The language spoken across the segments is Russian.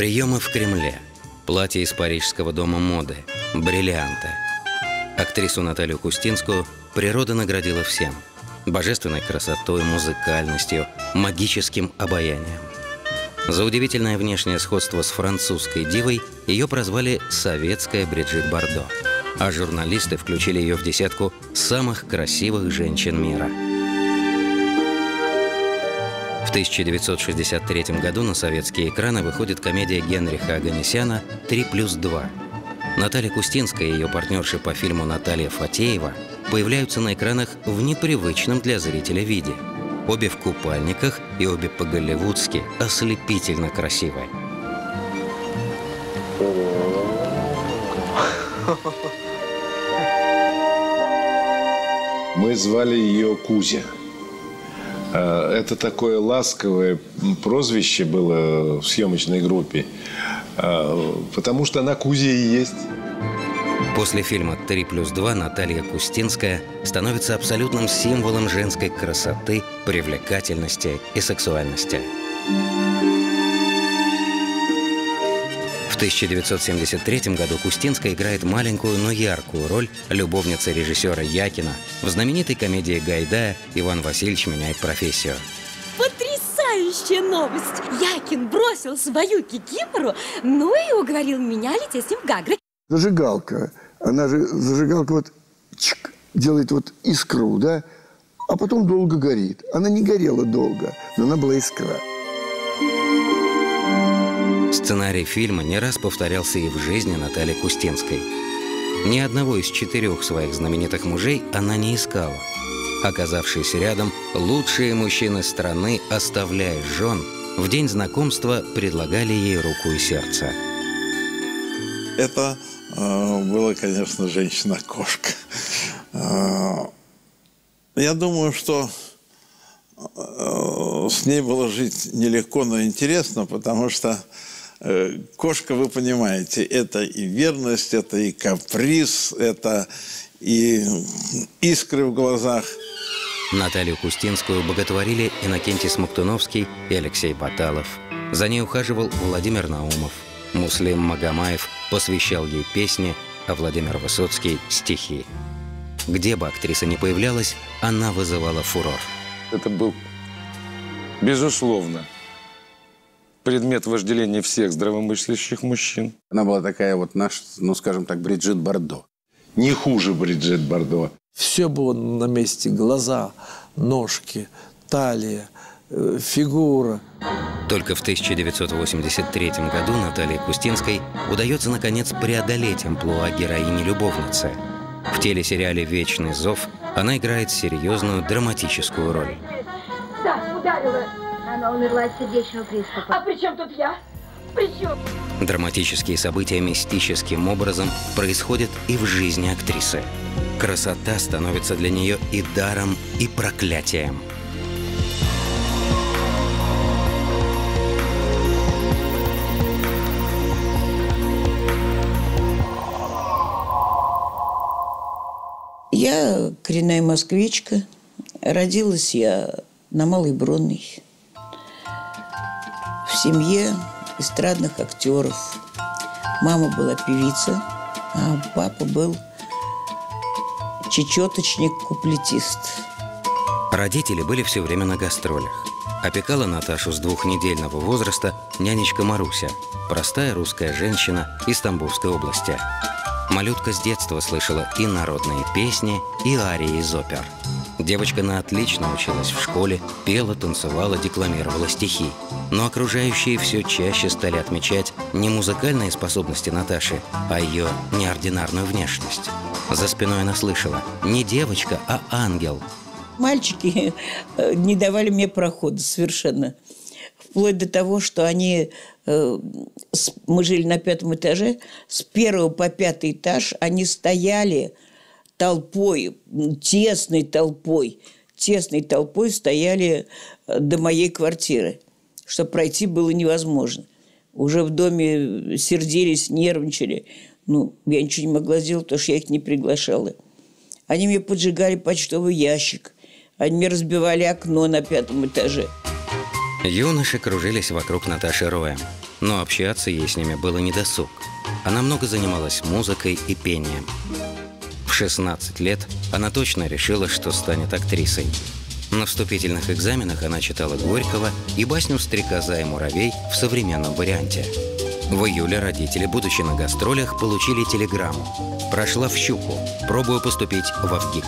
Приемы в Кремле, платье из парижского дома моды, бриллианты. Актрису Наталью Кустинскую природа наградила всем – божественной красотой, музыкальностью, магическим обаянием. За удивительное внешнее сходство с французской дивой ее прозвали «советская Бриджит Бардо», а журналисты включили ее в десятку самых красивых женщин мира – в 1963 году на советские экраны выходит комедия Генриха Аганесяна «Три плюс два». Наталья Кустинская и ее партнерши по фильму Наталья Фатеева появляются на экранах в непривычном для зрителя виде. Обе в купальниках и обе по-голливудски ослепительно красивые. Мы звали ее Кузя. Э, это такое ласковое прозвище было в съемочной группе, э, потому что она Кузя и есть. После фильма «Три плюс два» Наталья Кустинская становится абсолютным символом женской красоты, привлекательности и сексуальности. 1973 году Кустинская играет маленькую, но яркую роль любовницы режиссера Якина в знаменитой комедии Гайдая «Иван Васильевич меняет профессию». Потрясающая новость! Якин бросил свою кикимору, ну и уговорил меня лететь с ним в Гагры. Зажигалка, она же, зажигалка вот чик, делает вот искру, да, а потом долго горит. Она не горела долго, но она была искра. Сценарий фильма не раз повторялся и в жизни Натальи Кустинской. Ни одного из четырех своих знаменитых мужей она не искала. Оказавшись рядом, лучшие мужчины страны, оставляя жен, в день знакомства предлагали ей руку и сердце. Это э, была, конечно, женщина-кошка. Э, я думаю, что э, с ней было жить нелегко, но интересно, потому что кошка, вы понимаете, это и верность, это и каприз, это и искры в глазах. Наталью Кустинскую боготворили Иннокентий Смоктуновский и Алексей Баталов. За ней ухаживал Владимир Наумов. Муслим Магомаев посвящал ей песни, а Владимир Высоцкий – стихи. Где бы актриса ни появлялась, она вызывала фурор. Это был, безусловно, предмет вожделения всех здравомыслящих мужчин. Она была такая вот наш, ну, скажем так, Бриджит Бардо. Не хуже Бриджит Бардо. Все было на месте. Глаза, ножки, талия, э, фигура. Только в 1983 году Наталье Кустинской удается, наконец, преодолеть амплуа героини-любовницы. В телесериале «Вечный зов» она играет серьезную драматическую роль. Да, ударила она умерла от сердечного приступа. А при чем тут я? При чем? Драматические события мистическим образом происходят и в жизни актрисы. Красота становится для нее и даром, и проклятием. Я коренная москвичка. Родилась я на Малой Бронной в семье эстрадных актеров. Мама была певица, а папа был чечеточник-куплетист. Родители были все время на гастролях. Опекала Наташу с двухнедельного возраста нянечка Маруся, простая русская женщина из Тамбовской области. Малютка с детства слышала и народные песни, и арии из опер. Девочка на отлично училась в школе, пела, танцевала, декламировала стихи. Но окружающие все чаще стали отмечать не музыкальные способности Наташи, а ее неординарную внешность. За спиной она слышала «не девочка, а ангел». Мальчики э, не давали мне прохода совершенно. Вплоть до того, что они... Э, мы жили на пятом этаже. С первого по пятый этаж они стояли толпой, тесной толпой, тесной толпой стояли э, до моей квартиры – что пройти было невозможно. Уже в доме сердились, нервничали. Ну, я ничего не могла сделать, потому что я их не приглашала. Они мне поджигали почтовый ящик. Они мне разбивали окно на пятом этаже. Юноши кружились вокруг Наташи Роя. но общаться ей с ними было недосуг. Она много занималась музыкой и пением. В 16 лет она точно решила, что станет актрисой. На вступительных экзаменах она читала Горького и басню «Стрекоза и муравей» в современном варианте. В июле родители, будучи на гастролях, получили телеграмму. Прошла в «Щуку», пробую поступить в Авгик.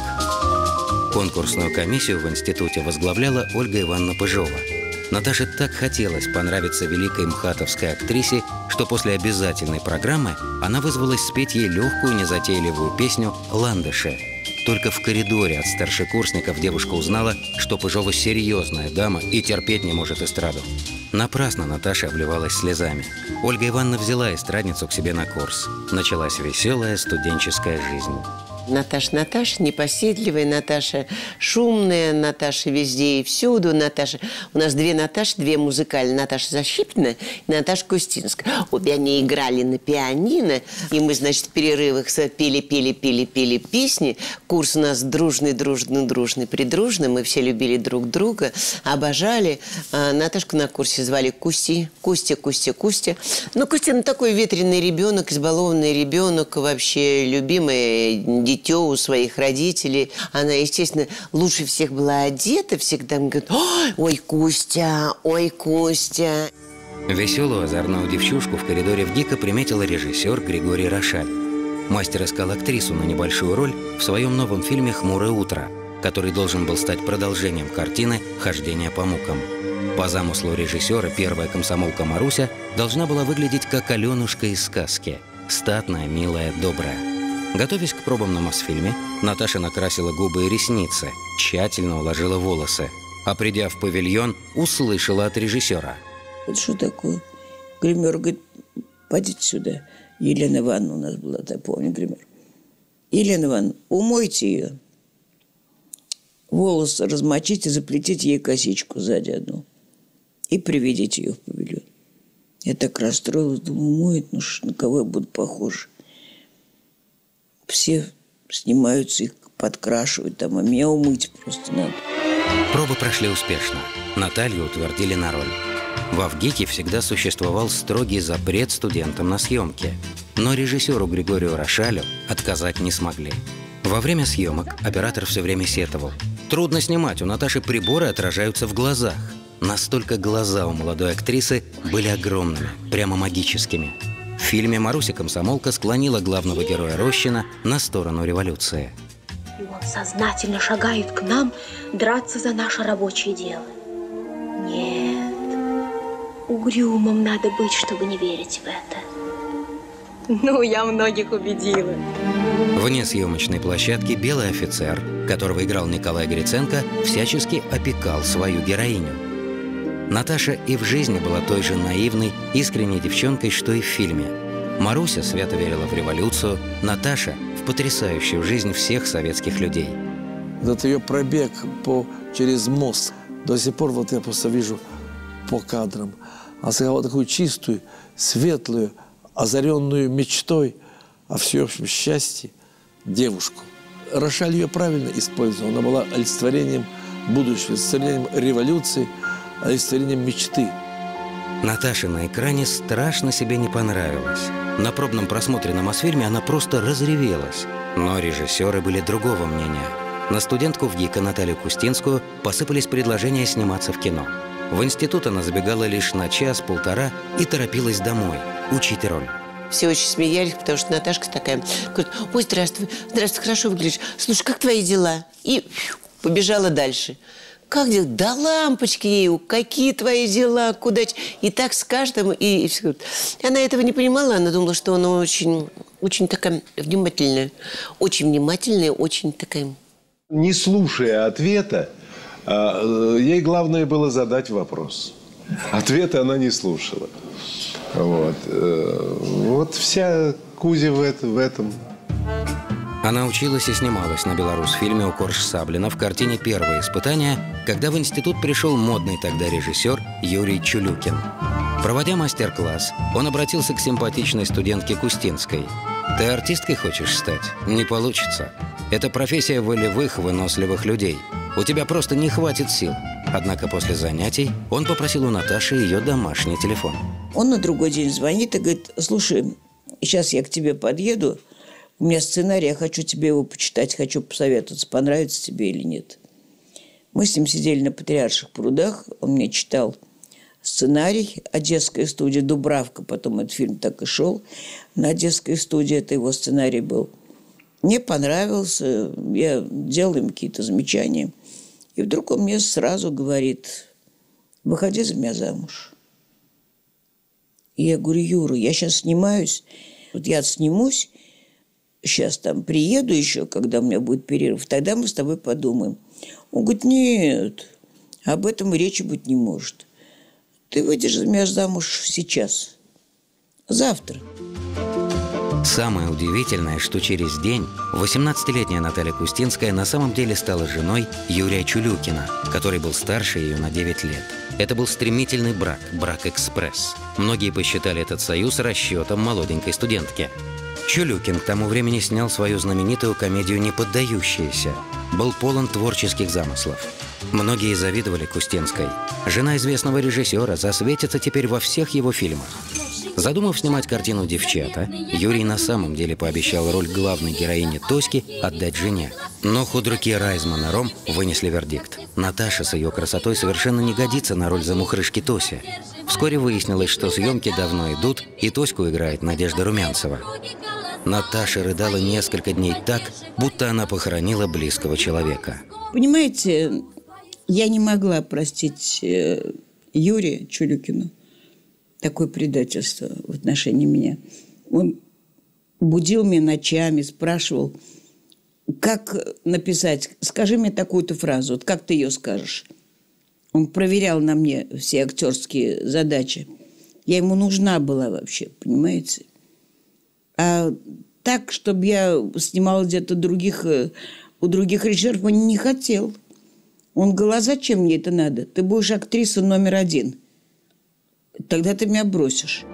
Конкурсную комиссию в институте возглавляла Ольга Ивановна Пыжова. Наташе так хотелось понравиться великой мхатовской актрисе, что после обязательной программы она вызвалась спеть ей легкую незатейливую песню «Ландыши», только в коридоре от старшекурсников девушка узнала, что Пыжова серьезная дама и терпеть не может эстраду. Напрасно Наташа обливалась слезами. Ольга Ивановна взяла эстрадницу к себе на курс. Началась веселая студенческая жизнь. Наташа, Наташа, непоседливая Наташа, шумная Наташа везде и всюду Наташа. У нас две Наташи, две музыкальные. Наташа Защипина и Наташа Кустинская. Обе они играли на пианино, и мы, значит, в перерывах пели, пели, пели, пели песни. Курс у нас дружный, дружный, дружный, придружный. Мы все любили друг друга, обожали. А Наташку на курсе звали Кусти. Кустя, Кустя, Кустя. Ну, Кустя, ну, такой ветреный ребенок, избалованный ребенок, вообще любимый дитё у своих родителей. Она, естественно, лучше всех была одета, всегда говорит, ой, Костя, ой, Костя. Веселую озорную девчушку в коридоре в ГИКа приметил режиссер Григорий Рошаль. Мастер искал актрису на небольшую роль в своем новом фильме «Хмурое утро», который должен был стать продолжением картины «Хождение по мукам». По замыслу режиссера первая комсомолка Маруся должна была выглядеть как Аленушка из сказки. Статная, милая, добрая. Готовясь к пробам на Мосфильме, Наташа накрасила губы и ресницы, тщательно уложила волосы. А придя в павильон, услышала от режиссера. Это что такое? Гример говорит, пойдите сюда. Елена Ивановна у нас была, я помню, гример. Елена Ивановна, умойте ее. Волосы размочите, заплетите ей косичку сзади одну. И приведите ее в павильон. Я так расстроилась, думаю, моет, ну на кого я буду похожа? Все снимаются, их подкрашивают, там, а меня умыть просто надо. Пробы прошли успешно. Наталью утвердили на роль. В Авгике всегда существовал строгий запрет студентам на съемки. Но режиссеру Григорию Рошалю отказать не смогли. Во время съемок оператор все время сетовал. Трудно снимать, у Наташи приборы отражаются в глазах. Настолько глаза у молодой актрисы были огромными, прямо магическими. В фильме Маруся Комсомолка склонила главного героя Рощина на сторону революции. И он сознательно шагает к нам драться за наше рабочее дело. Нет, угрюмым надо быть, чтобы не верить в это. Ну, я многих убедила. Вне съемочной площадки белый офицер, которого играл Николай Гриценко, всячески опекал свою героиню. Наташа и в жизни была той же наивной, искренней девчонкой, что и в фильме. Маруся свято верила в революцию, Наташа – в потрясающую жизнь всех советских людей. Вот ее пробег по, через мост, до сих пор вот я просто вижу по кадрам. Она сказала такую чистую, светлую, озаренную мечтой о всеобщем счастье девушку. Рошаль ее правильно использовал. Она была олицетворением будущего, олицетворением революции – олицетворением мечты. Наташе на экране страшно себе не понравилось. На пробном просмотре на Мосфильме она просто разревелась. Но режиссеры были другого мнения. На студентку в ГИКа Наталью Кустинскую посыпались предложения сниматься в кино. В институт она забегала лишь на час-полтора и торопилась домой, учить роль. Все очень смеялись, потому что Наташка такая, говорит, ой, здравствуй, здравствуй, хорошо выглядишь. Слушай, как твои дела? И побежала дальше. Как дела? Да лампочки ей, какие твои дела, куда... И так с каждым. И, и все. Она этого не понимала, она думала, что она очень, очень такая внимательная. Очень внимательная, очень такая... Не слушая ответа, а, ей главное было задать вопрос. Ответа она не слушала. Вот, э, вот вся Кузя в, в этом. Она училась и снималась на Беларусь-фильме «У Корж Саблина» в картине «Первое испытание», когда в институт пришел модный тогда режиссер Юрий Чулюкин. Проводя мастер-класс, он обратился к симпатичной студентке Кустинской. «Ты артисткой хочешь стать? Не получится. Это профессия волевых, выносливых людей. У тебя просто не хватит сил. Однако после занятий он попросил у Наташи ее домашний телефон. Он на другой день звонит и говорит, слушай, сейчас я к тебе подъеду, у меня сценарий, я хочу тебе его почитать, хочу посоветоваться, понравится тебе или нет. Мы с ним сидели на Патриарших прудах, он мне читал сценарий, Одесская студия «Дубравка», потом этот фильм так и шел, на Одесской студии это его сценарий был. Мне понравился, я делал им какие-то замечания. И вдруг он мне сразу говорит, выходи за меня замуж. И я говорю, Юра, я сейчас снимаюсь, вот я снимусь, сейчас там приеду еще, когда у меня будет перерыв, тогда мы с тобой подумаем. Он говорит, нет, об этом речи быть не может. Ты выйдешь за меня замуж сейчас, завтра. Самое удивительное, что через день 18-летняя Наталья Кустинская на самом деле стала женой Юрия Чулюкина, который был старше ее на 9 лет. Это был стремительный брак, брак-экспресс. Многие посчитали этот союз расчетом молоденькой студентки. Чулюкин к тому времени снял свою знаменитую комедию «Неподдающиеся». Был полон творческих замыслов. Многие завидовали Кустинской. Жена известного режиссера засветится теперь во всех его фильмах. Задумав снимать картину «Девчата», Юрий на самом деле пообещал роль главной героини Тоськи отдать жене. Но худруки Райзман и Ром вынесли вердикт. Наташа с ее красотой совершенно не годится на роль замухрышки Тоси. Вскоре выяснилось, что съемки давно идут, и Тоську играет Надежда Румянцева. Наташа рыдала несколько дней так, будто она похоронила близкого человека. Понимаете, я не могла простить э, Юрия Чулюкину такое предательство в отношении меня. Он будил меня ночами, спрашивал, как написать, скажи мне такую-то фразу, вот как ты ее скажешь. Он проверял на мне все актерские задачи. Я ему нужна была вообще, понимаете? А так, чтобы я снимала где-то других, э, у других режиссеров, он не хотел. Он говорил, а зачем мне это надо? Ты будешь актриса номер один. Тогда ты меня бросишь.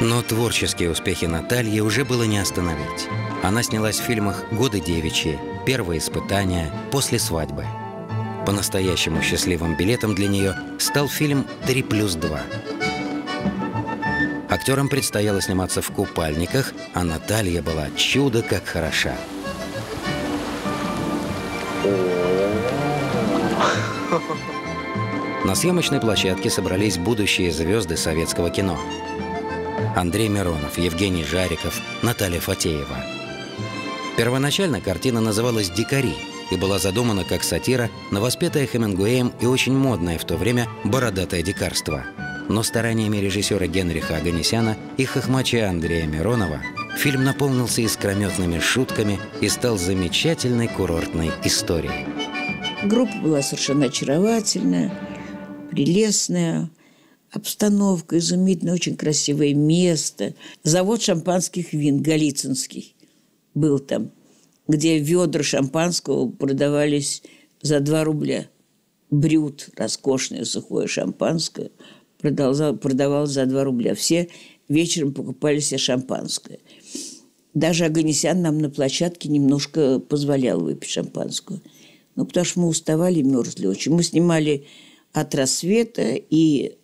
Но творческие успехи Натальи уже было не остановить. Она снялась в фильмах «Годы девичьи», «Первые испытания», «После свадьбы». По-настоящему счастливым билетом для нее стал фильм «Три плюс два». Актерам предстояло сниматься в купальниках, а Наталья была чудо как хороша. На съемочной площадке собрались будущие звезды советского кино. Андрей Миронов, Евгений Жариков, Наталья Фатеева. Первоначально картина называлась «Дикари» и была задумана как сатира на воспетое Хемингуэем и очень модное в то время бородатое дикарство. Но стараниями режиссера Генриха Аганесяна и хохмача Андрея Миронова фильм наполнился искрометными шутками и стал замечательной курортной историей. Группа была совершенно очаровательная, прелестная, обстановка изумительная, очень красивое место. Завод шампанских вин Голицынский был там, где ведра шампанского продавались за 2 рубля. Брют, роскошное сухое шампанское, продавал, продавал за 2 рубля. Все вечером покупали себе шампанское. Даже Аганесян нам на площадке немножко позволял выпить шампанское. Ну, потому что мы уставали, мерзли очень. Мы снимали от рассвета и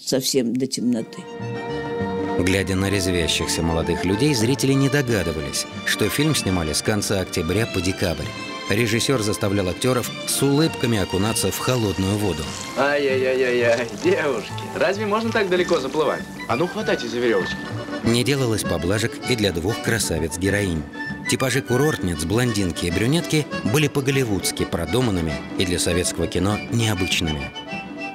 совсем до темноты. Глядя на резвящихся молодых людей, зрители не догадывались, что фильм снимали с конца октября по декабрь. Режиссер заставлял актеров с улыбками окунаться в холодную воду. Ай-яй-яй-яй, девушки, разве можно так далеко заплывать? А ну, хватайте за веревочки. Не делалось поблажек и для двух красавиц-героинь. Типажи курортниц, блондинки и брюнетки были по-голливудски продуманными и для советского кино необычными.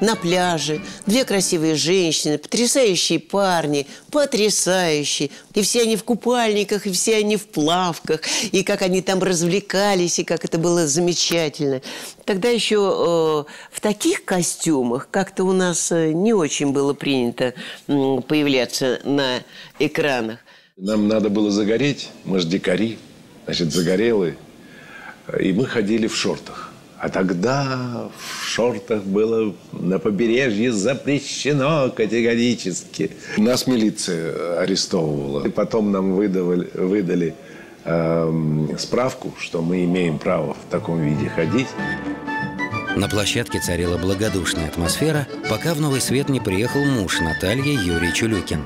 На пляже две красивые женщины, потрясающие парни, потрясающие. И все они в купальниках, и все они в плавках, и как они там развлекались, и как это было замечательно. Тогда еще э, в таких костюмах как-то у нас э, не очень было принято э, появляться на экранах. Нам надо было загореть, мы же дикари, значит, загорелые. И мы ходили в шортах. А тогда в шортах было на побережье запрещено категорически. Нас милиция арестовывала. И потом нам выдавали, выдали э, справку, что мы имеем право в таком виде ходить. На площадке царила благодушная атмосфера, пока в новый свет не приехал муж Натальи Юрий Чулюкин.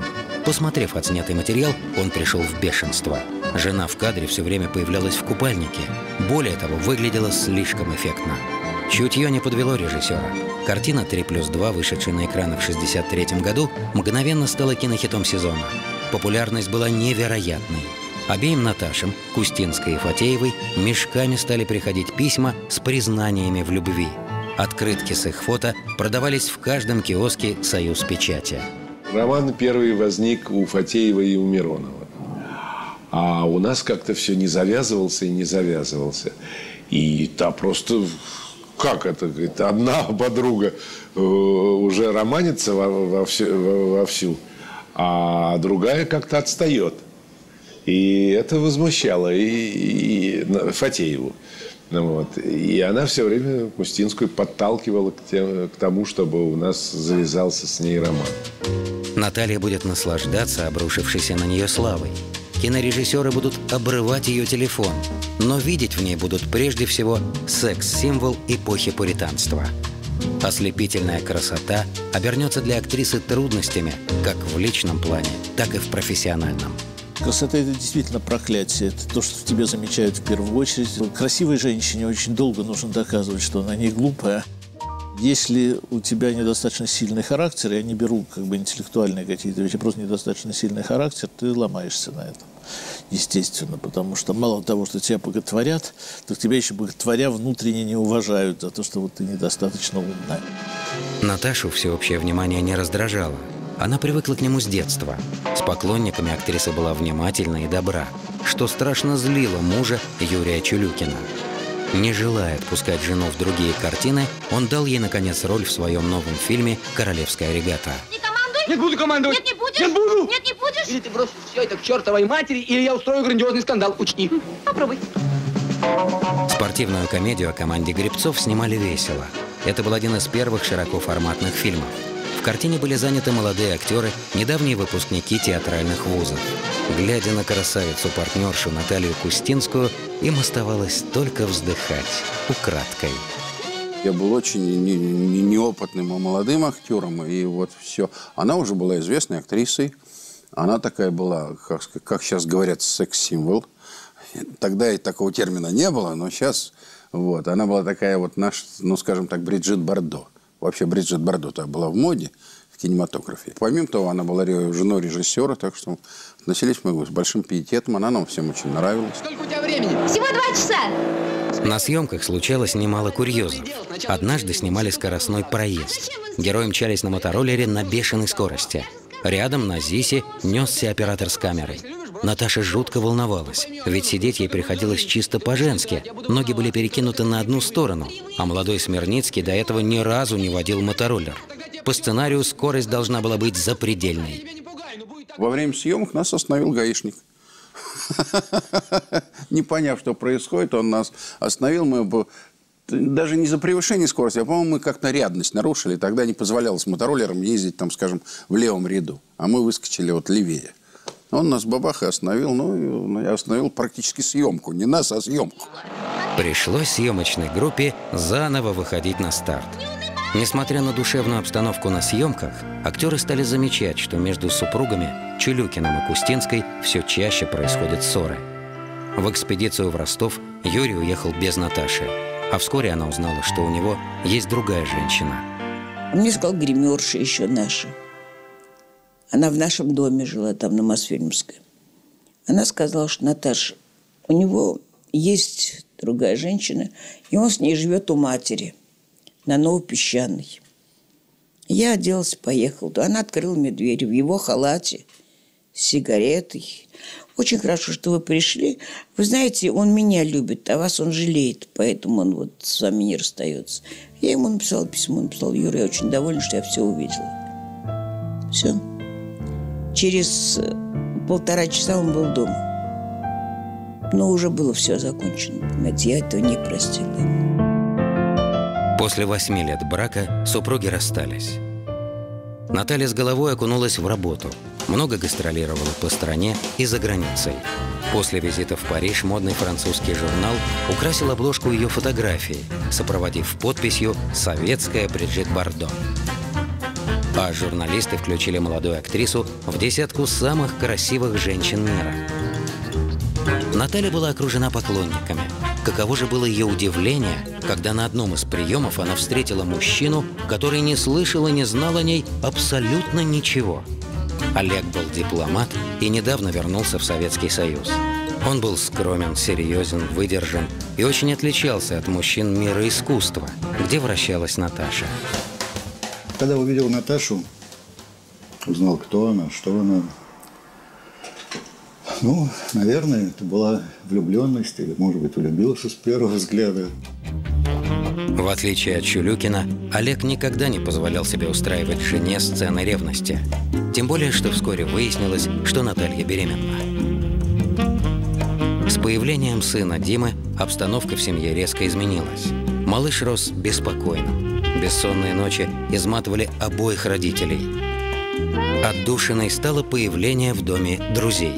Посмотрев отснятый материал, он пришел в бешенство. Жена в кадре все время появлялась в купальнике. Более того, выглядела слишком эффектно. Чутье не подвело режиссера. Картина «3 плюс 2», вышедшая на экраны в 1963 году, мгновенно стала кинохитом сезона. Популярность была невероятной. Обеим Наташам, Кустинской и Фатеевой, мешками стали приходить письма с признаниями в любви. Открытки с их фото продавались в каждом киоске «Союз печати». Роман первый возник у Фатеева и у Миронова. А у нас как-то все не завязывался и не завязывался. И та просто как это, говорит, одна подруга э, уже романится вовсю, а другая как-то отстает. И это возмущало и, и Фатееву. Ну вот. И она все время Кустинскую подталкивала к, тем, к тому, чтобы у нас завязался с ней роман. Наталья будет наслаждаться обрушившейся на нее славой. Кинорежиссеры будут обрывать ее телефон, но видеть в ней будут прежде всего секс-символ эпохи пуританства. Ослепительная красота обернется для актрисы трудностями как в личном плане, так и в профессиональном. Красота – это действительно проклятие. Это то, что в тебе замечают в первую очередь. Красивой женщине очень долго нужно доказывать, что она не глупая. Если у тебя недостаточно сильный характер, я не беру как бы интеллектуальные какие-то вещи, просто недостаточно сильный характер, ты ломаешься на этом. Естественно, потому что мало того, что тебя боготворят, так тебя еще боготворя внутренне не уважают за то, что вот ты недостаточно умная. Наташу всеобщее внимание не раздражало. Она привыкла к нему с детства. С поклонниками актриса была внимательна и добра, что страшно злило мужа Юрия Чулюкина. Не желая отпускать жену в другие картины, он дал ей, наконец, роль в своем новом фильме «Королевская регата». Не командуй! Нет, буду командовать! Нет, не будешь! Нет, буду! Нет, не будешь! Или ты бросишь все это к чертовой матери, или я устрою грандиозный скандал. Учти. Попробуй. Спортивную комедию о команде Гребцов снимали весело. Это был один из первых широкоформатных фильмов. В картине были заняты молодые актеры, недавние выпускники театральных вузов. Глядя на красавицу-партнершу Наталью Кустинскую, им оставалось только вздыхать украдкой. Я был очень не, не, неопытным и молодым актером, и вот все. Она уже была известной актрисой. Она такая была, как, как сейчас говорят, секс-символ. Тогда и такого термина не было, но сейчас вот, она была такая вот наш, ну, скажем так, Бриджит Бардо. Вообще Бриджит Бардо была в моде в кинематографе. Помимо того, она была женой режиссера, так что относились мы с большим пиететом. Она нам всем очень нравилась. Сколько у тебя времени? Всего два часа. На съемках случалось немало курьезов. Однажды снимали скоростной проезд. Герои мчались на мотороллере на бешеной скорости. Рядом на ЗИСе несся оператор с камерой. Наташа жутко волновалась, ведь сидеть ей приходилось чисто по-женски. Ноги были перекинуты на одну сторону, а молодой Смирницкий до этого ни разу не водил мотороллер. По сценарию скорость должна была быть запредельной. Во время съемок нас остановил гаишник. Не поняв, что происходит, он нас остановил. Мы даже не за превышение скорости, а, по-моему, мы как-то рядность нарушили. Тогда не позволялось мотороллерам ездить, там, скажем, в левом ряду. А мы выскочили вот левее. Он нас бабах и остановил, ну, и остановил практически съемку. Не нас, а съемку. Пришлось съемочной группе заново выходить на старт. Несмотря на душевную обстановку на съемках, актеры стали замечать, что между супругами Чулюкиным и Кустинской все чаще происходят ссоры. В экспедицию в Ростов Юрий уехал без Наташи, а вскоре она узнала, что у него есть другая женщина. Мне сказал гримерша еще наша – она в нашем доме жила, там на Мосфильмской. Она сказала, что Наташа, у него есть другая женщина, и он с ней живет у матери на Новопесчаной. Я оделась, поехала. Она открыла мне дверь в его халате с сигаретой. Очень хорошо, что вы пришли. Вы знаете, он меня любит, а вас он жалеет, поэтому он вот с вами не расстается. Я ему написала письмо, написала, Юра, я очень довольна, что я все увидела. Все. Через э, полтора часа он был дома. Но уже было все закончено. Понимаете, я этого не простила. После восьми лет брака супруги расстались. Наталья с головой окунулась в работу. Много гастролировала по стране и за границей. После визита в Париж модный французский журнал украсил обложку ее фотографии, сопроводив подписью «Советская Бриджит Бардо». А журналисты включили молодую актрису в десятку самых красивых женщин мира. Наталья была окружена поклонниками. Каково же было ее удивление, когда на одном из приемов она встретила мужчину, который не слышал и не знал о ней абсолютно ничего. Олег был дипломат и недавно вернулся в Советский Союз. Он был скромен, серьезен, выдержан и очень отличался от мужчин мира искусства, где вращалась Наташа. Когда увидел Наташу, узнал, кто она, что она. Ну, наверное, это была влюбленность, или, может быть, влюбился с первого взгляда. В отличие от Чулюкина, Олег никогда не позволял себе устраивать жене сцены ревности. Тем более, что вскоре выяснилось, что Наталья беременна. С появлением сына Димы обстановка в семье резко изменилась. Малыш рос беспокойно. Бессонные ночи изматывали обоих родителей. Отдушиной стало появление в доме друзей.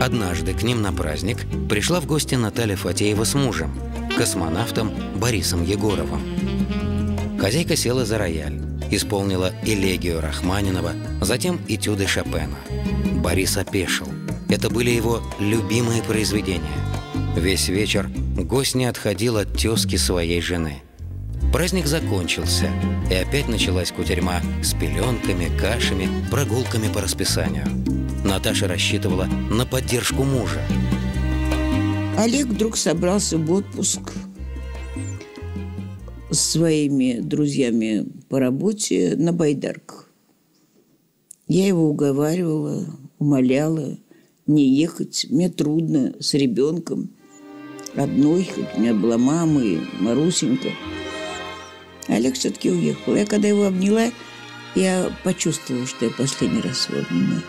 Однажды к ним на праздник пришла в гости Наталья Фатеева с мужем, космонавтом Борисом Егоровым. Хозяйка села за рояль, исполнила элегию Рахманинова, затем этюды Шопена. Борис опешил. Это были его любимые произведения. Весь вечер гость не отходил от тезки своей жены – Праздник закончился, и опять началась кутерьма с пеленками, кашами, прогулками по расписанию. Наташа рассчитывала на поддержку мужа. Олег вдруг собрался в отпуск с своими друзьями по работе на байдарках. Я его уговаривала, умоляла не ехать. Мне трудно с ребенком. Одной, хоть у меня была мама и Марусенька – Олег все-таки уехал. Я когда его обняла, я почувствовала, что я последний раз его обнимаю.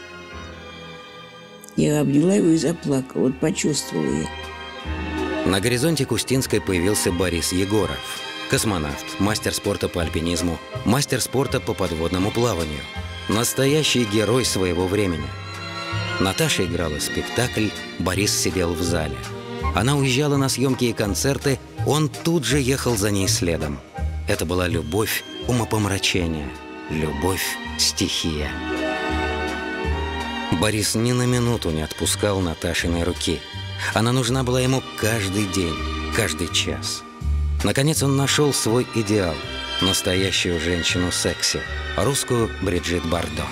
Я обняла его и заплакала. Вот почувствовала я. На горизонте Кустинской появился Борис Егоров. Космонавт, мастер спорта по альпинизму, мастер спорта по подводному плаванию. Настоящий герой своего времени. Наташа играла спектакль, Борис сидел в зале. Она уезжала на съемки и концерты, он тут же ехал за ней следом – это была любовь умопомрачения, любовь стихия. Борис ни на минуту не отпускал Наташиной руки. Она нужна была ему каждый день, каждый час. Наконец он нашел свой идеал – настоящую женщину секси, русскую Бриджит Бардо.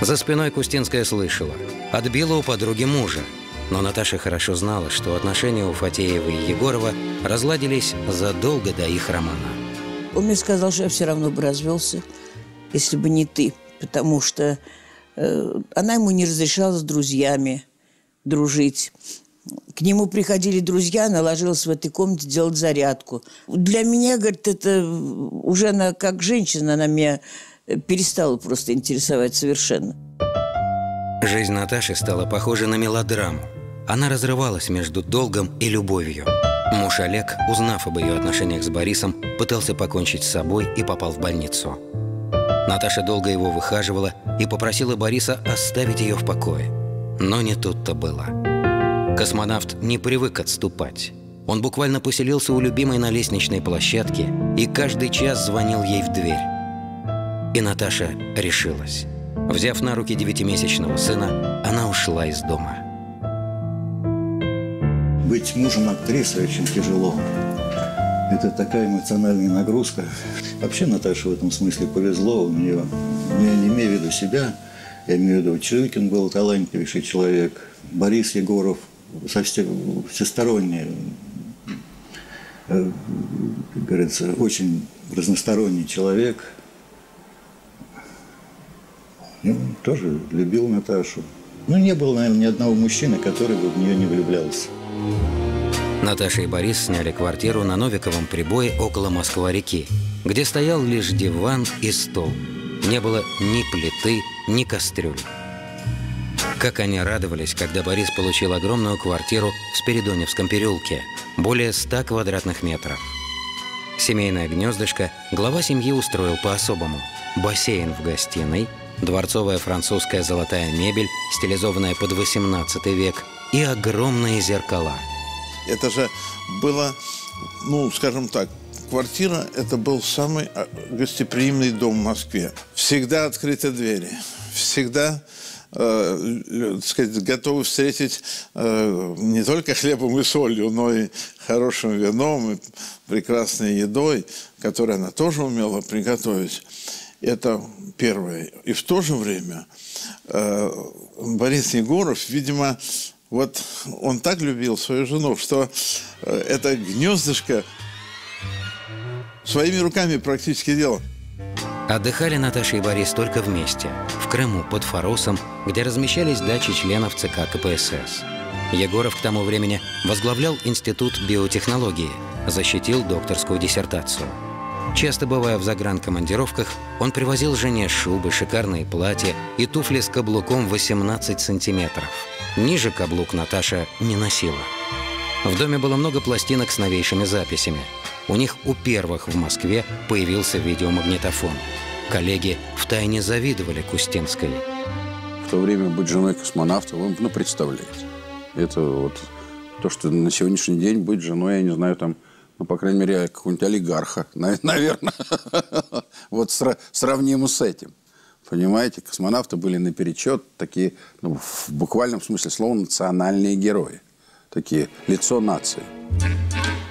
За спиной Кустинская слышала. Отбила у подруги мужа. Но Наташа хорошо знала, что отношения у Фатеева и Егорова разладились задолго до их романа. Он мне сказал, что я все равно бы развелся, если бы не ты, потому что э, она ему не разрешала с друзьями дружить. К нему приходили друзья, она ложилась в этой комнате делать зарядку. Для меня, говорит, это уже она как женщина, она меня перестала просто интересовать совершенно. Жизнь Наташи стала похожа на мелодраму. Она разрывалась между долгом и любовью. Муж Олег, узнав об ее отношениях с Борисом, пытался покончить с собой и попал в больницу. Наташа долго его выхаживала и попросила Бориса оставить ее в покое. Но не тут-то было. Космонавт не привык отступать. Он буквально поселился у любимой на лестничной площадке и каждый час звонил ей в дверь. И Наташа решилась. Взяв на руки девятимесячного сына, она ушла из дома. Быть мужем актрисы очень тяжело. Это такая эмоциональная нагрузка. Вообще Наташе в этом смысле повезло. У нее, я не имею в виду себя, я имею в виду, Чирыкин был талантливейший человек, Борис Егоров всесторонний, э, как говорится, очень разносторонний человек. Он тоже любил Наташу. Ну, не было, наверное, ни одного мужчины, который бы в нее не влюблялся. Наташа и Борис сняли квартиру на Новиковом прибое около Москва-реки, где стоял лишь диван и стол. Не было ни плиты, ни кастрюль. Как они радовались, когда Борис получил огромную квартиру в Спиридоневском переулке, более 100 квадратных метров. Семейное гнездышко глава семьи устроил по-особому. Бассейн в гостиной, дворцовая французская золотая мебель, стилизованная под 18 век, и огромные зеркала. Это же было, ну, скажем так, квартира – это был самый а, гостеприимный дом в Москве. Всегда открыты двери, всегда э, сказать, готовы встретить э, не только хлебом и солью, но и хорошим вином, и прекрасной едой, которую она тоже умела приготовить. Это первое. И в то же время э, Борис Егоров, видимо, вот он так любил свою жену, что э, это гнездышко своими руками практически делал. Отдыхали Наташа и Борис только вместе, в Крыму, под Форосом, где размещались дачи членов ЦК КПСС. Егоров к тому времени возглавлял Институт биотехнологии, защитил докторскую диссертацию. Часто бывая в загранкомандировках, он привозил жене шубы, шикарные платья и туфли с каблуком 18 сантиметров. Ниже каблук Наташа не носила. В доме было много пластинок с новейшими записями. У них у первых в Москве появился видеомагнитофон. Коллеги втайне завидовали Кустинской. В то время быть женой космонавта, вы ну, представляете. Это вот то, что на сегодняшний день быть женой, я не знаю, там, ну, по крайней мере, какого-нибудь олигарха, наверное. Вот сравнимо с этим. Понимаете, космонавты были наперечет такие, ну, в буквальном смысле слова, национальные герои. Такие лицо нации.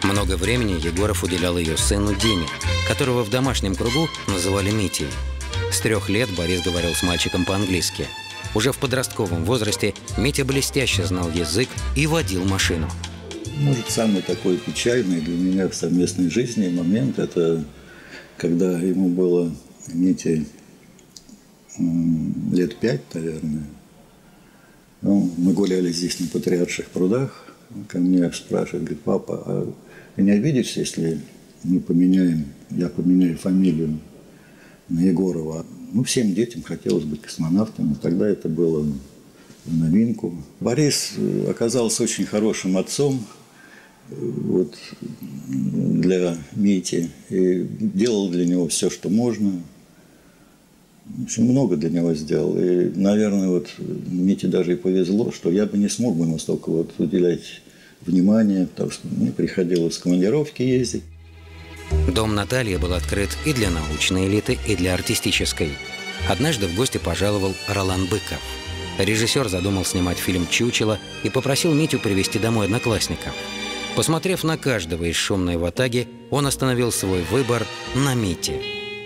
Много времени Егоров уделял ее сыну Диме, которого в домашнем кругу называли Митей. С трех лет Борис говорил с мальчиком по-английски. Уже в подростковом возрасте Митя блестяще знал язык и водил машину. Может, самый такой печальный для меня в совместной жизни момент – это когда ему было, Мите, лет пять, наверное. Ну, мы гуляли здесь на Патриарших прудах. Ко мне спрашивает, говорит, папа, а ты не обидишься, если мы поменяем, я поменяю фамилию на Егорова? Ну, всем детям хотелось быть космонавтами. Тогда это было в новинку. Борис э, оказался очень хорошим отцом вот, для Мити. И делал для него все, что можно. Общем, много для него сделал. И, наверное, вот Мите даже и повезло, что я бы не смог бы настолько вот уделять внимание, потому что мне приходилось в командировки ездить. Дом Натальи был открыт и для научной элиты, и для артистической. Однажды в гости пожаловал Ролан Быков. Режиссер задумал снимать фильм «Чучело» и попросил Митю привезти домой одноклассников. Посмотрев на каждого из шумной ватаги, он остановил свой выбор на Мите.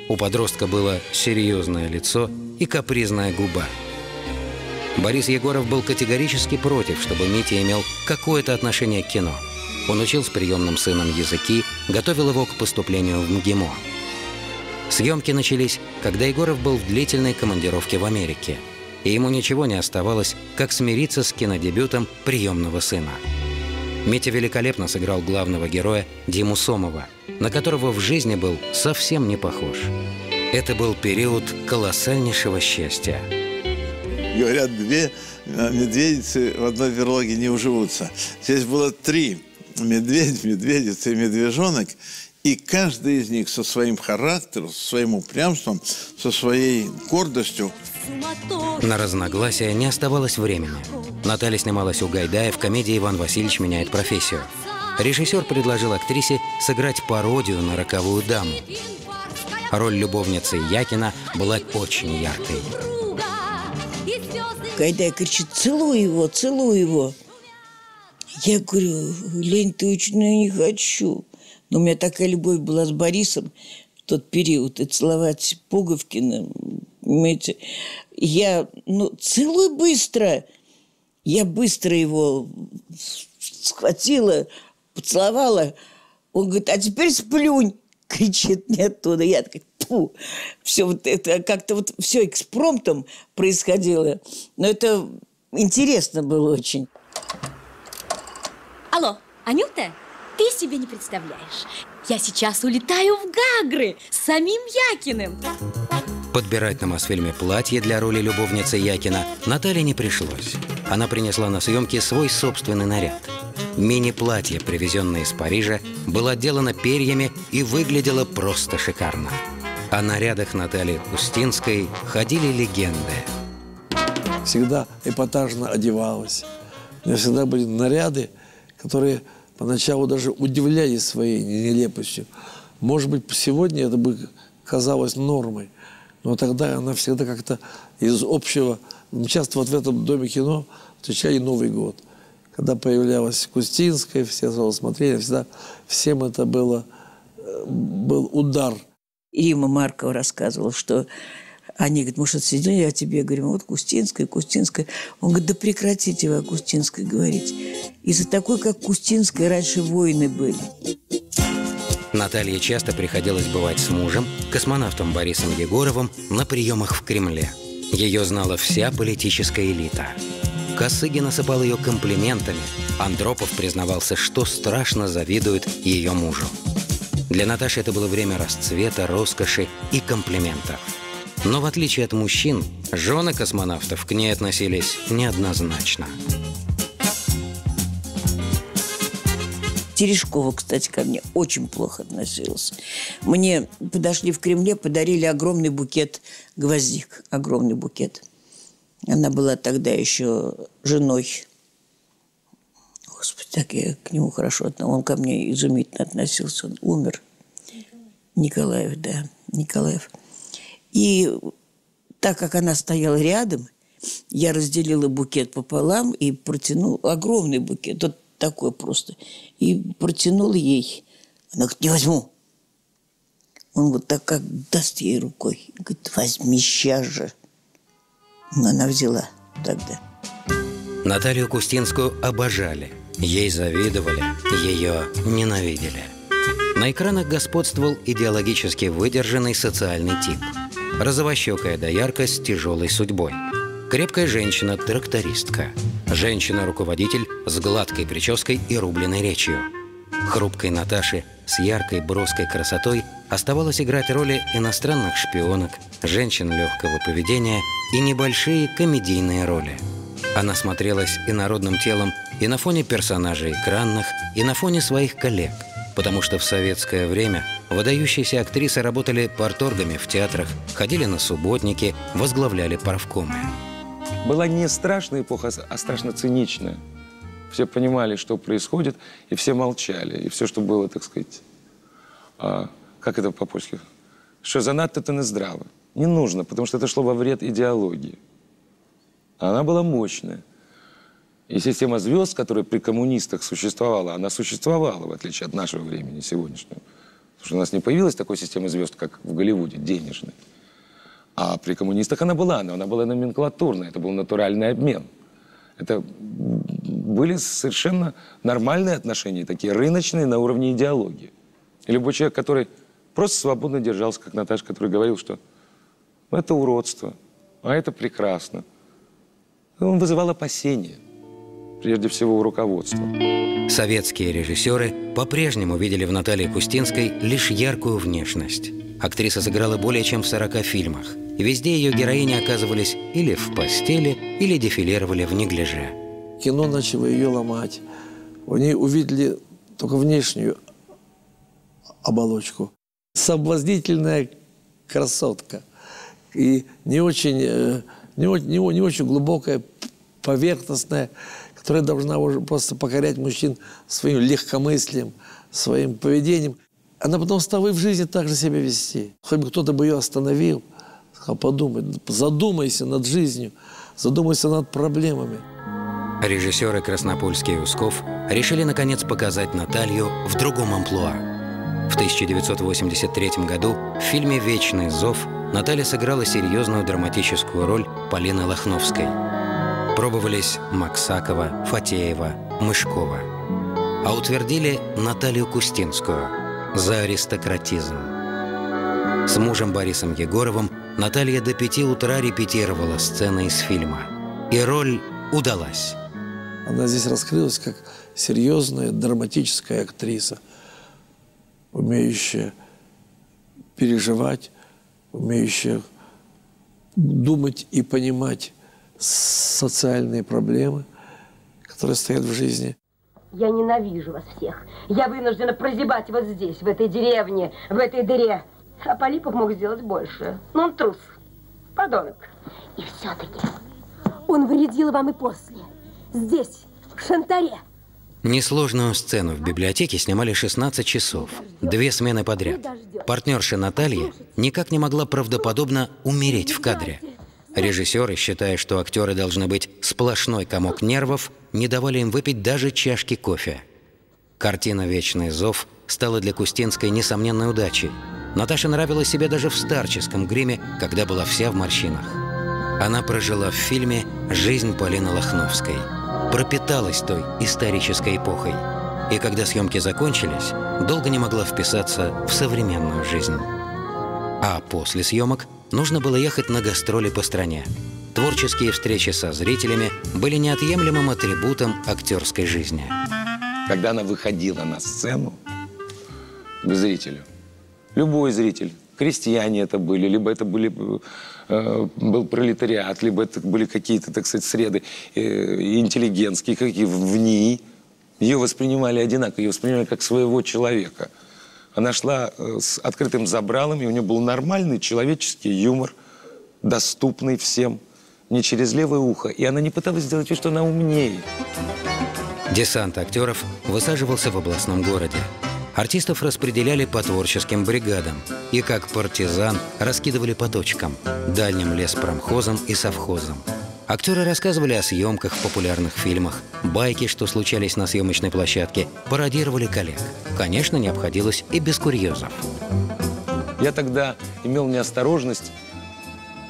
У подростка было серьезное лицо и капризная губа – Борис Егоров был категорически против, чтобы Митя имел какое-то отношение к кино. Он учил с приемным сыном языки, готовил его к поступлению в МГИМО. Съемки начались, когда Егоров был в длительной командировке в Америке. И ему ничего не оставалось, как смириться с кинодебютом приемного сына. Митя великолепно сыграл главного героя Диму Сомова, на которого в жизни был совсем не похож. Это был период колоссальнейшего счастья – Говорят, две э, медведицы в одной берлоге не уживутся. Здесь было три. Медведь, медведица и медвежонок. И каждый из них со своим характером, со своим упрямством, со своей гордостью. На разногласия не оставалось времени. Наталья снималась у Гайдая в комедии «Иван Васильевич меняет профессию». Режиссер предложил актрисе сыграть пародию на роковую даму. Роль любовницы Якина была очень яркой. Гайдай кричит, целуй его, целуй его. Я говорю, Лень, ты очень ну, не хочу. Но у меня такая любовь была с Борисом в тот период, и целовать Пуговкина, понимаете. Я, ну, целуй быстро. Я быстро его схватила, поцеловала. Он говорит, а теперь сплюнь, кричит мне оттуда. Я такая, Фу. Все вот это как-то вот все экспромтом происходило. Но это интересно было очень. Алло, Анюта? Ты себе не представляешь. Я сейчас улетаю в Гагры с самим Якиным. Подбирать на Мосфильме платье для роли любовницы Якина Наталье не пришлось. Она принесла на съемки свой собственный наряд. Мини-платье, привезенное из Парижа, было отделано перьями и выглядело просто шикарно. О нарядах Натальи Кустинской ходили легенды. Всегда эпатажно одевалась. У меня всегда были наряды, которые поначалу даже удивляли своей нелепостью. Может быть, сегодня это бы казалось нормой, но тогда она всегда как-то из общего... Часто вот в этом Доме кино встречали Новый год. Когда появлялась Кустинская, все сразу смотрели, всегда всем это было, э, был удар. Рима Маркова рассказывала, что они говорят, сидели, я тебе говорю, вот Кустинская, Кустинская. Он говорит, да прекратите вы о Кустинской говорить. Из-за такой, как Кустинская, раньше войны были. Наталье часто приходилось бывать с мужем, космонавтом Борисом Егоровым, на приемах в Кремле. Ее знала вся политическая элита. Косыгин осыпал ее комплиментами. Андропов признавался, что страшно завидует ее мужу. Для Наташи это было время расцвета, роскоши и комплиментов. Но в отличие от мужчин, жены космонавтов к ней относились неоднозначно. Терешкова, кстати, ко мне очень плохо относилась. Мне подошли в Кремле, подарили огромный букет гвоздик. Огромный букет. Она была тогда еще женой. Господи, так я к нему хорошо относился. Он ко мне изумительно относился. Он умер. Николаев, да, Николаев. И так как она стояла рядом, я разделила букет пополам и протянула огромный букет. Вот такой просто. И протянул ей. Она говорит, не возьму. Он вот так как даст ей рукой. Говорит, возьми сейчас же. Но она взяла тогда. Наталью Кустинскую обожали. Ей завидовали, ее ненавидели. На экранах господствовал идеологически выдержанный социальный тип. Розовощекая доярка с тяжелой судьбой. Крепкая женщина-трактористка – Женщина-руководитель с гладкой прической и рубленной речью. Хрупкой Наташе с яркой броской красотой оставалось играть роли иностранных шпионок, женщин легкого поведения и небольшие комедийные роли. Она смотрелась и народным телом, и на фоне персонажей экранных, и на фоне своих коллег, потому что в советское время выдающиеся актрисы работали порторгами в театрах, ходили на субботники, возглавляли парвкомы. Была не страшная эпоха, а страшно циничная. Все понимали, что происходит, и все молчали. И все, что было, так сказать, а, как это по-польски, что занадто это не здраво. Не нужно, потому что это шло во вред идеологии. Она была мощная. И система звезд, которая при коммунистах существовала, она существовала, в отличие от нашего времени сегодняшнего. Потому что у нас не появилась такой системы звезд, как в Голливуде, денежной. А при коммунистах она была, но она была номенклатурная, это был натуральный обмен. Это были совершенно нормальные отношения, такие рыночные на уровне идеологии. И любой человек, который просто свободно держался, как Наташа, который говорил, что «Ну, это уродство, а это прекрасно. Он вызывал опасения, прежде всего у руководства. Советские режиссеры по-прежнему видели в Наталье Кустинской лишь яркую внешность. Актриса сыграла более чем в 40 фильмах – везде ее героини оказывались или в постели, или дефилировали в неглиже. Кино начало ее ломать. Они увидели только внешнюю оболочку. Соблазнительная красотка. И не очень, э, не, не, не очень глубокая, поверхностная, которая должна уже просто покорять мужчин своим легкомыслием, своим поведением. Она потом стала и в жизни так же себя вести. Хоть бы кто-то бы ее остановил – а подумай, задумайся над жизнью, задумайся над проблемами. Режиссеры Краснопольский и Усков решили наконец показать Наталью в другом амплуа. В 1983 году в фильме «Вечный зов» Наталья сыграла серьезную драматическую роль Полины Лохновской. Пробовались Максакова, Фатеева, Мышкова. А утвердили Наталью Кустинскую за аристократизм. С мужем Борисом Егоровым Наталья до пяти утра репетировала сцены из фильма. И роль удалась. Она здесь раскрылась как серьезная драматическая актриса, умеющая переживать, умеющая думать и понимать социальные проблемы, которые стоят в жизни. Я ненавижу вас всех. Я вынуждена прозябать вот здесь, в этой деревне, в этой дыре. А Полипов мог сделать больше. Но он трус, подонок. И все-таки он вредил вам и после. Здесь, в Шантаре. Несложную сцену в библиотеке снимали 16 часов, две смены подряд. Партнерша Наталья никак не могла правдоподобно умереть в кадре. Режиссеры, считая, что актеры должны быть сплошной комок нервов, не давали им выпить даже чашки кофе. Картина «Вечный зов» стала для Кустинской несомненной удачей. Наташа нравилась себе даже в старческом гриме, когда была вся в морщинах. Она прожила в фильме «Жизнь Полины Лохновской», пропиталась той исторической эпохой. И когда съемки закончились, долго не могла вписаться в современную жизнь. А после съемок нужно было ехать на гастроли по стране. Творческие встречи со зрителями были неотъемлемым атрибутом актерской жизни. Когда она выходила на сцену к зрителю, любой зритель, крестьяне это были, либо это были, э, был пролетариат, либо это были какие-то, так сказать, среды э, интеллигентские, какие в ней. Ее воспринимали одинаково, ее воспринимали как своего человека. Она шла э, с открытым забралом, и у нее был нормальный человеческий юмор, доступный всем, не через левое ухо. И она не пыталась сделать вид, что она умнее. Десант актеров высаживался в областном городе. Артистов распределяли по творческим бригадам и как партизан раскидывали по точкам – дальним леспромхозам и совхозам. Актеры рассказывали о съемках в популярных фильмах, байки, что случались на съемочной площадке, пародировали коллег. Конечно, не обходилось и без курьезов. Я тогда имел неосторожность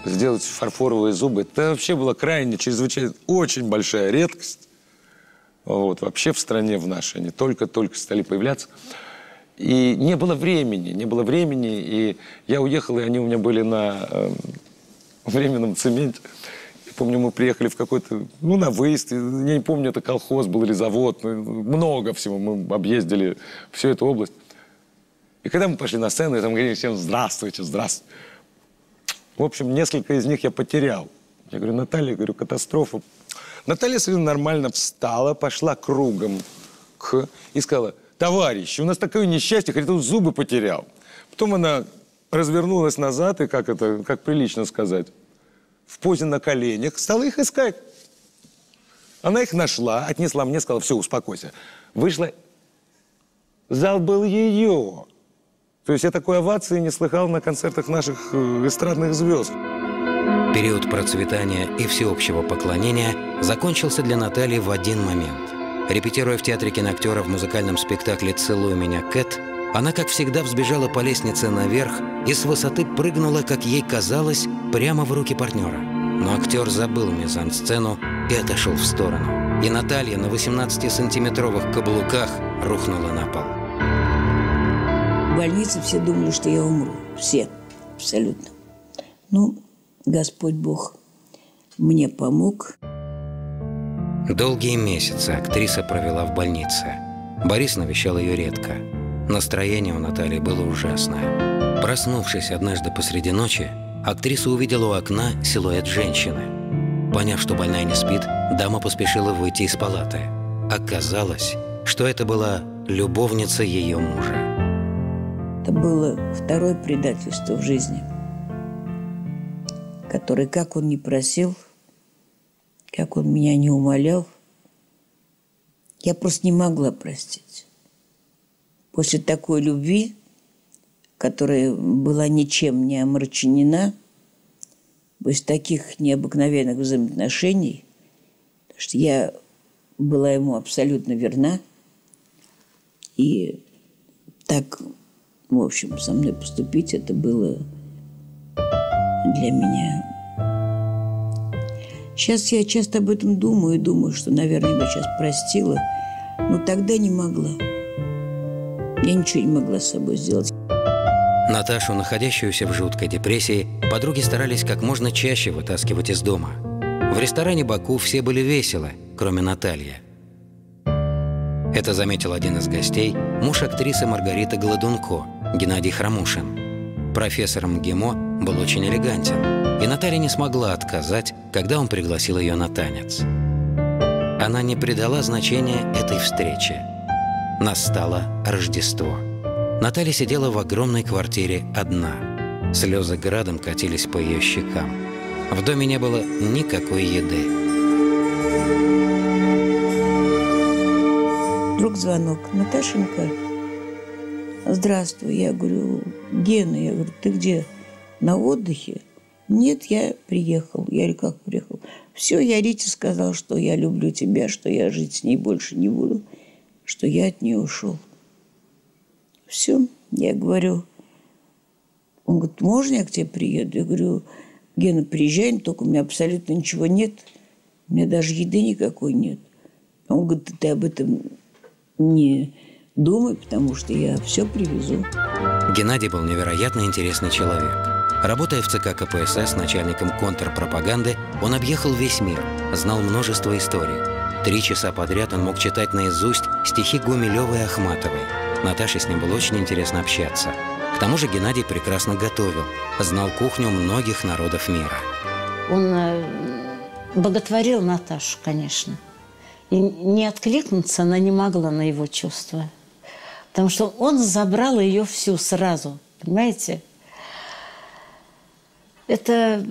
сделать фарфоровые зубы. Это вообще была крайне, чрезвычайно, очень большая редкость. Вот, вообще в стране в нашей они только-только стали появляться. И не было времени, не было времени, и я уехал, и они у меня были на э, временном цементе. Я помню, мы приехали в какой-то, ну, на выезд, я не помню, это колхоз был или завод, ну, много всего, мы объездили всю эту область. И когда мы пошли на сцену, я там говорили всем «Здравствуйте, здравствуйте». В общем, несколько из них я потерял. Я говорю, Наталья, говорю, катастрофа. Наталья совершенно нормально встала, пошла кругом к... и сказала – товарищ, у нас такое несчастье, хоть он зубы потерял. Потом она развернулась назад и, как это, как прилично сказать, в позе на коленях, стала их искать. Она их нашла, отнесла мне, сказала, все, успокойся. Вышла, зал был ее. То есть я такой овации не слыхал на концертах наших э, эстрадных звезд. Период процветания и всеобщего поклонения закончился для Натальи в один момент – Репетируя в театре киноактера в музыкальном спектакле «Целуй меня, Кэт», она, как всегда, взбежала по лестнице наверх и с высоты прыгнула, как ей казалось, прямо в руки партнера. Но актер забыл мизансцену и отошел в сторону. И Наталья на 18-сантиметровых каблуках рухнула на пол. В больнице все думали, что я умру. Все. Абсолютно. Ну, Господь Бог мне помог. Долгие месяцы актриса провела в больнице. Борис навещал ее редко. Настроение у Натальи было ужасное. Проснувшись однажды посреди ночи, актриса увидела у окна силуэт женщины. Поняв, что больная не спит, дама поспешила выйти из палаты. Оказалось, что это была любовница ее мужа. Это было второе предательство в жизни, которое, как он не просил, как он меня не умолял, я просто не могла простить. После такой любви, которая была ничем не омраченена, после таких необыкновенных взаимоотношений, что я была ему абсолютно верна, и так, в общем, со мной поступить, это было для меня Сейчас я часто об этом думаю и думаю, что, наверное, бы сейчас простила, но тогда не могла. Я ничего не могла с собой сделать. Наташу, находящуюся в жуткой депрессии, подруги старались как можно чаще вытаскивать из дома. В ресторане «Баку» все были веселы, кроме Натальи. Это заметил один из гостей, муж актрисы Маргариты Гладунко, Геннадий Храмушин. Профессор МГИМО был очень элегантен. И Наталья не смогла отказать, когда он пригласил ее на танец. Она не придала значения этой встрече. Настало Рождество. Наталья сидела в огромной квартире одна. Слезы градом катились по ее щекам. В доме не было никакой еды. Вдруг звонок. Наташенька, здравствуй. Я говорю, Гена, я говорю, ты где? На отдыхе? Нет, я приехал. Я говорю, как приехал? Все, я Рите сказал, что я люблю тебя, что я жить с ней больше не буду, что я от нее ушел. Все, я говорю, он говорит, можно я к тебе приеду? Я говорю, Гена, приезжай, только у меня абсолютно ничего нет. У меня даже еды никакой нет. Он говорит, ты об этом не думай, потому что я все привезу. Геннадий был невероятно интересный человек. Работая в ЦК КПСС начальником контрпропаганды, он объехал весь мир, знал множество историй. Три часа подряд он мог читать наизусть стихи Гумилевой и Ахматовой. Наташе с ним было очень интересно общаться. К тому же Геннадий прекрасно готовил, знал кухню многих народов мира. Он э, боготворил Наташу, конечно. И не откликнуться она не могла на его чувства. Потому что он забрал ее всю сразу, понимаете? Это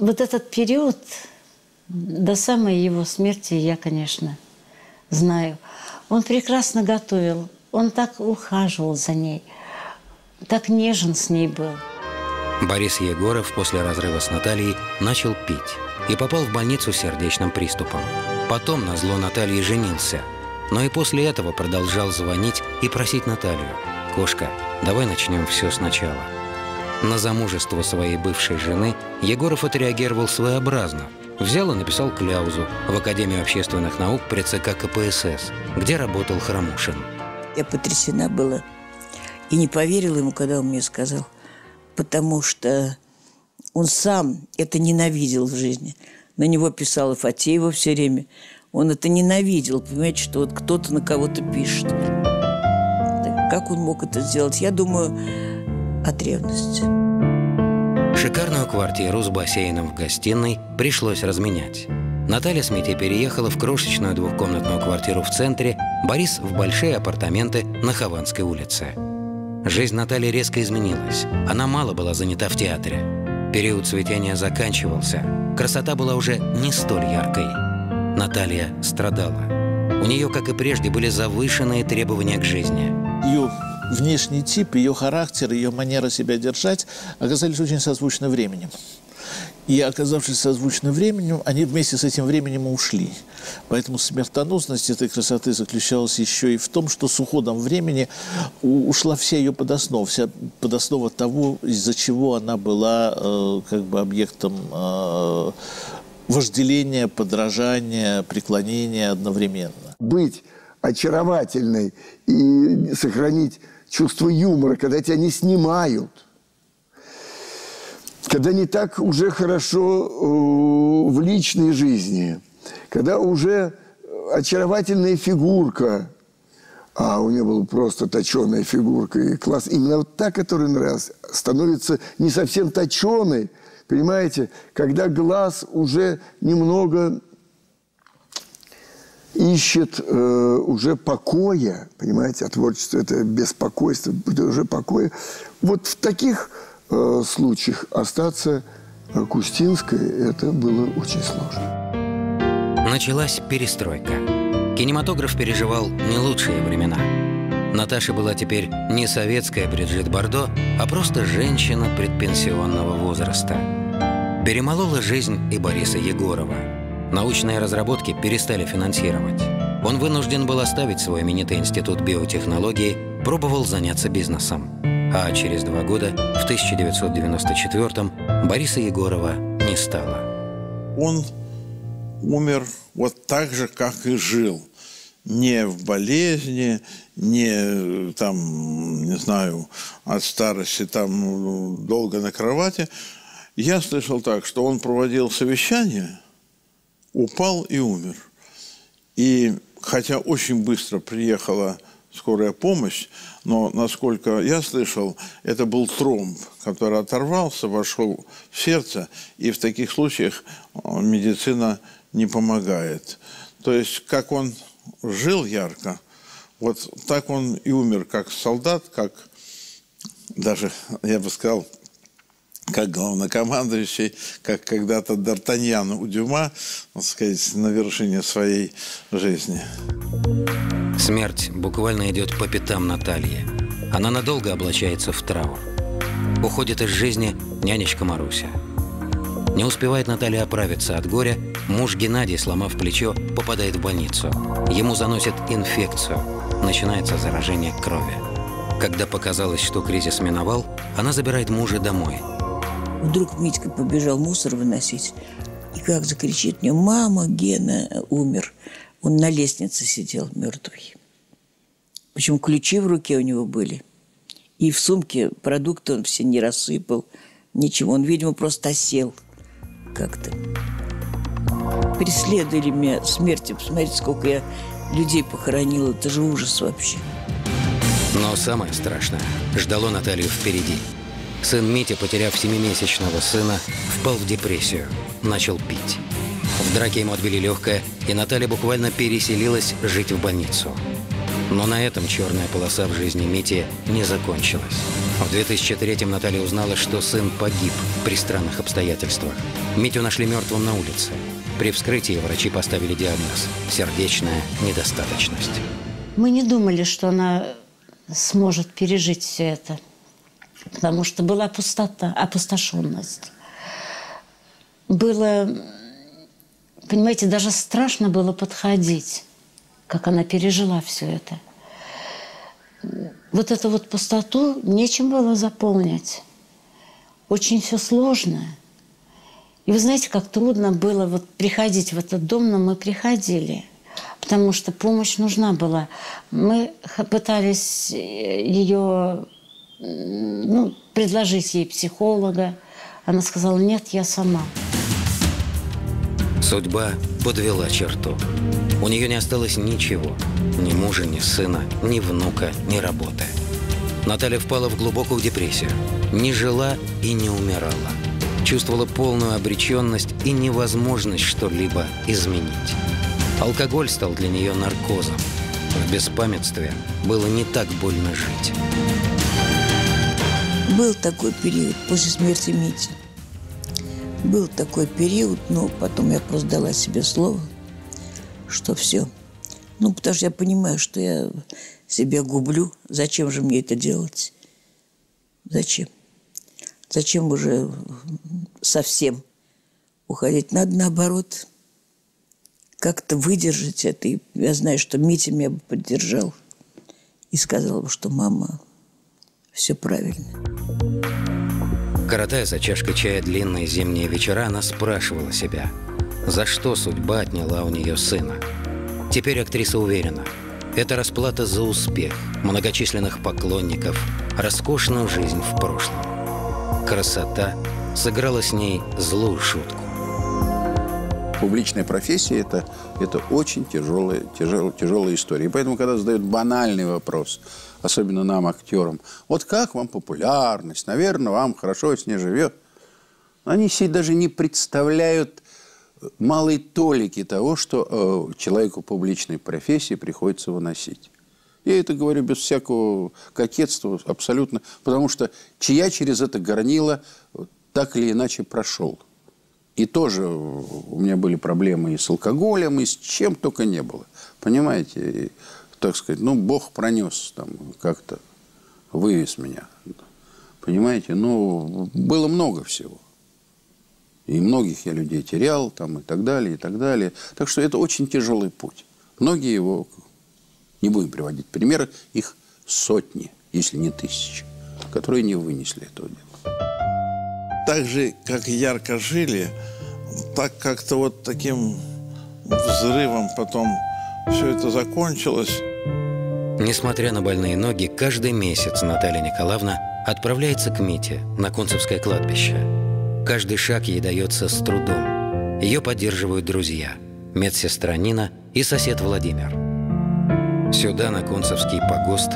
вот этот период до самой его смерти я, конечно, знаю. Он прекрасно готовил, он так ухаживал за ней, так нежен с ней был. Борис Егоров после разрыва с Натальей начал пить и попал в больницу с сердечным приступом. Потом на зло Натальи женился, но и после этого продолжал звонить и просить Наталью. «Кошка, давай начнем все сначала». На замужество своей бывшей жены Егоров отреагировал своеобразно. Взял и написал кляузу в Академию общественных наук при ЦК КПСС, где работал Храмушин. Я потрясена была и не поверила ему, когда он мне сказал, потому что он сам это ненавидел в жизни. На него писала Фатеева все время. Он это ненавидел, понимаете, что вот кто-то на кого-то пишет. Как он мог это сделать? Я думаю, от ревности. Шикарную квартиру с бассейном в гостиной пришлось разменять. Наталья с Митей переехала в крошечную двухкомнатную квартиру в центре, Борис в большие апартаменты на Хованской улице. Жизнь Натальи резко изменилась. Она мало была занята в театре. Период цветения заканчивался. Красота была уже не столь яркой. Наталья страдала. У нее, как и прежде, были завышенные требования к жизни. Ее внешний тип, ее характер, ее манера себя держать оказались очень созвучны временем. И оказавшись созвучны временем, они вместе с этим временем ушли. Поэтому смертоносность этой красоты заключалась еще и в том, что с уходом времени ушла вся ее подоснова, вся подоснова того, из-за чего она была э, как бы объектом э, вожделения, подражания, преклонения одновременно. Быть очаровательной и сохранить чувство юмора, когда тебя не снимают, когда не так уже хорошо э, в личной жизни, когда уже очаровательная фигурка, а у нее была просто точеная фигурка, и класс, именно вот та, которая нравилась, становится не совсем точеной, понимаете, когда глаз уже немного ищет э, уже покоя, понимаете, а творчество – это беспокойство, уже покоя. Вот в таких э, случаях остаться Кустинской – это было очень сложно. Началась перестройка. Кинематограф переживал не лучшие времена. Наташа была теперь не советская Бриджит Бардо, а просто женщина предпенсионного возраста. Перемолола жизнь и Бориса Егорова – Научные разработки перестали финансировать. Он вынужден был оставить свой именитый институт биотехнологии, пробовал заняться бизнесом. А через два года, в 1994-м, Бориса Егорова не стало. Он умер вот так же, как и жил. Не в болезни, не там, не знаю, от старости там долго на кровати. Я слышал так, что он проводил совещание – упал и умер. И хотя очень быстро приехала скорая помощь, но, насколько я слышал, это был тромб, который оторвался, вошел в сердце, и в таких случаях э, медицина не помогает. То есть, как он жил ярко, вот так он и умер, как солдат, как даже, я бы сказал, как главнокомандующий, как когда-то Д'Артаньян у Дюма, так сказать, на вершине своей жизни. Смерть буквально идет по пятам Натальи. Она надолго облачается в траур. Уходит из жизни нянечка Маруся. Не успевает Наталья оправиться от горя, муж Геннадий, сломав плечо, попадает в больницу. Ему заносят инфекцию. Начинается заражение крови. Когда показалось, что кризис миновал, она забирает мужа домой – Вдруг Митька побежал мусор выносить. И как закричит мне, мама, Гена умер. Он на лестнице сидел мертвый. Причем ключи в руке у него были. И в сумке продукты он все не рассыпал. Ничего, он, видимо, просто осел как-то. Преследовали меня смерти. Посмотрите, сколько я людей похоронил. Это же ужас вообще. Но самое страшное ждало Наталью впереди – Сын Митя, потеряв семимесячного сына, впал в депрессию, начал пить. В драке ему отбили легкое, и Наталья буквально переселилась жить в больницу. Но на этом черная полоса в жизни Мити не закончилась. В 2003-м Наталья узнала, что сын погиб при странных обстоятельствах. Митю нашли мертвым на улице. При вскрытии врачи поставили диагноз – сердечная недостаточность. Мы не думали, что она сможет пережить все это – потому что была пустота, опустошенность. Было, понимаете, даже страшно было подходить, как она пережила все это. Вот эту вот пустоту нечем было заполнить. Очень все сложно. И вы знаете, как трудно было вот приходить в этот дом, но мы приходили – потому что помощь нужна была. Мы пытались ее ну, предложить ей психолога. Она сказала, нет, я сама. Судьба подвела черту. У нее не осталось ничего. Ни мужа, ни сына, ни внука, ни работы. Наталья впала в глубокую депрессию. Не жила и не умирала. Чувствовала полную обреченность и невозможность что-либо изменить. Алкоголь стал для нее наркозом. В беспамятстве было не так больно жить. Был такой период после смерти Мити. Был такой период, но потом я просто дала себе слово, что все. Ну, потому что я понимаю, что я себя гублю. Зачем же мне это делать? Зачем? Зачем уже совсем уходить? Надо наоборот как-то выдержать это. И я знаю, что Митя меня бы поддержал и сказал бы, что мама, все правильно. Коротая за чашкой чая длинные зимние вечера, она спрашивала себя, за что судьба отняла у нее сына. Теперь актриса уверена, это расплата за успех, многочисленных поклонников, роскошную жизнь в прошлом. Красота сыграла с ней злую шутку. Публичная профессия это, – это очень тяжелая, тяжелая, тяжелая история. И поэтому, когда задают банальный вопрос – особенно нам, актерам. Вот как вам популярность? Наверное, вам хорошо с ней живет. Они себе даже не представляют малой толики того, что э, человеку публичной профессии приходится выносить. Я это говорю без всякого кокетства абсолютно, потому что чья через это горнило так или иначе прошел. И тоже у меня были проблемы и с алкоголем, и с чем только не было. Понимаете? так сказать, ну, Бог пронес там как-то, вывез меня. Понимаете? Ну, было много всего. И многих я людей терял, там, и так далее, и так далее. Так что это очень тяжелый путь. Многие его, не будем приводить примеры, их сотни, если не тысячи, которые не вынесли этого дела. Так же, как ярко жили, так как-то вот таким взрывом потом все это закончилось. Несмотря на больные ноги, каждый месяц Наталья Николаевна отправляется к Мите на Кунцевское кладбище. Каждый шаг ей дается с трудом. Ее поддерживают друзья – медсестра Нина и сосед Владимир. Сюда, на Концевский погост,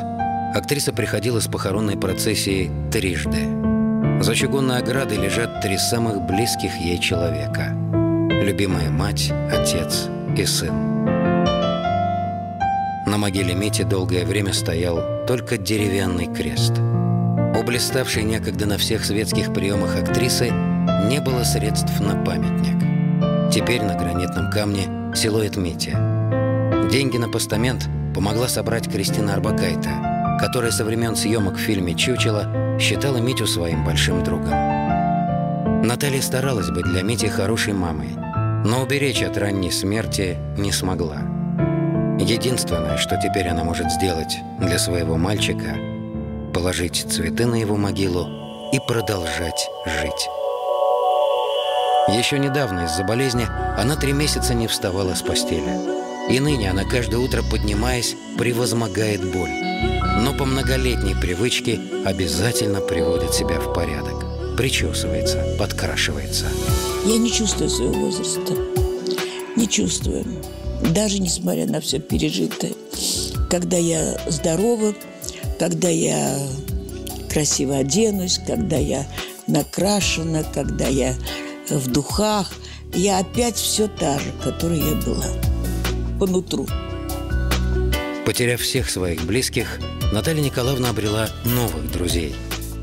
актриса приходила с похоронной процессией трижды. За чугунной оградой лежат три самых близких ей человека. Любимая мать, отец и сын. На могиле Мити долгое время стоял только деревянный крест. У блиставшей некогда на всех светских приемах актрисы не было средств на памятник. Теперь на гранитном камне силуэт Мити. Деньги на постамент помогла собрать Кристина Арбакайта, которая со времен съемок в фильме «Чучело» считала Митю своим большим другом. Наталья старалась быть для Мити хорошей мамой, но уберечь от ранней смерти не смогла. Единственное, что теперь она может сделать для своего мальчика – положить цветы на его могилу и продолжать жить. Еще недавно из-за болезни она три месяца не вставала с постели. И ныне она каждое утро, поднимаясь, превозмогает боль. Но по многолетней привычке обязательно приводит себя в порядок. Причесывается, подкрашивается. Я не чувствую своего возраста. Не чувствую. Даже несмотря на все пережитое. Когда я здорова, когда я красиво оденусь, когда я накрашена, когда я в духах, я опять все та же, которой я была по нутру. Потеряв всех своих близких, Наталья Николаевна обрела новых друзей.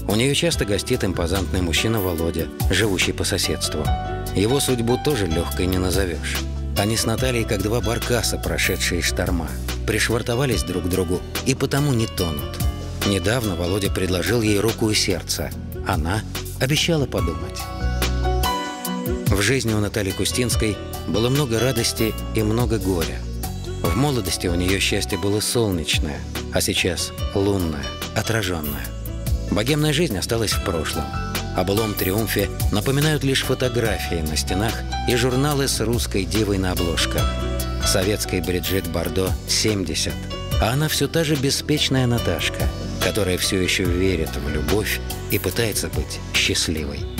У нее часто гостит импозантный мужчина Володя, живущий по соседству. Его судьбу тоже легкой не назовешь. Они с Натальей как два баркаса, прошедшие шторма. Пришвартовались друг к другу и потому не тонут. Недавно Володя предложил ей руку и сердце. Она обещала подумать. В жизни у Натальи Кустинской было много радости и много горя. В молодости у нее счастье было солнечное, а сейчас лунное, отраженное. Богемная жизнь осталась в прошлом. О былом триумфе напоминают лишь фотографии на стенах и журналы с русской девой на обложках. Советской Бриджит Бардо 70, а она все та же беспечная Наташка, которая все еще верит в любовь и пытается быть счастливой.